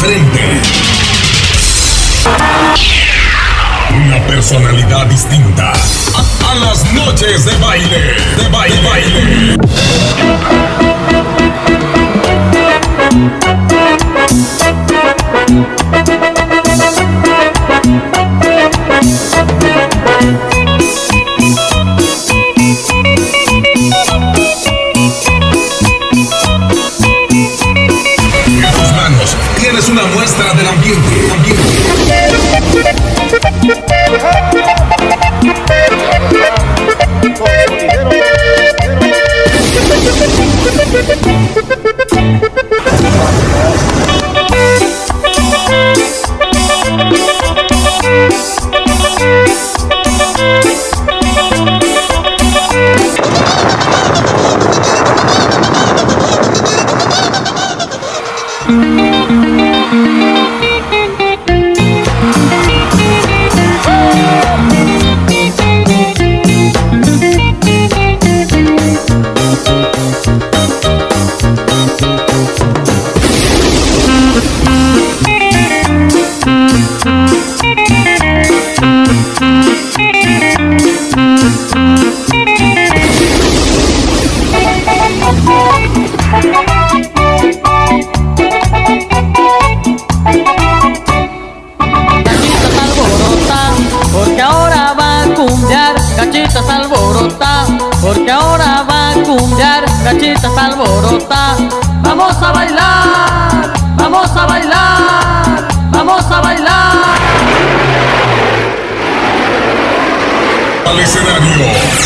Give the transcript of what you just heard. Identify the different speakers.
Speaker 1: frente. Una personalidad distinta. A, las noches de baile. De baile. baile. atmósfera del ambiente.
Speaker 2: gachitas alborota, porque ahora va a cumbiar, gachitas alborota. Vamos a bailar, vamos a bailar, vamos a bailar.
Speaker 1: Al escenario.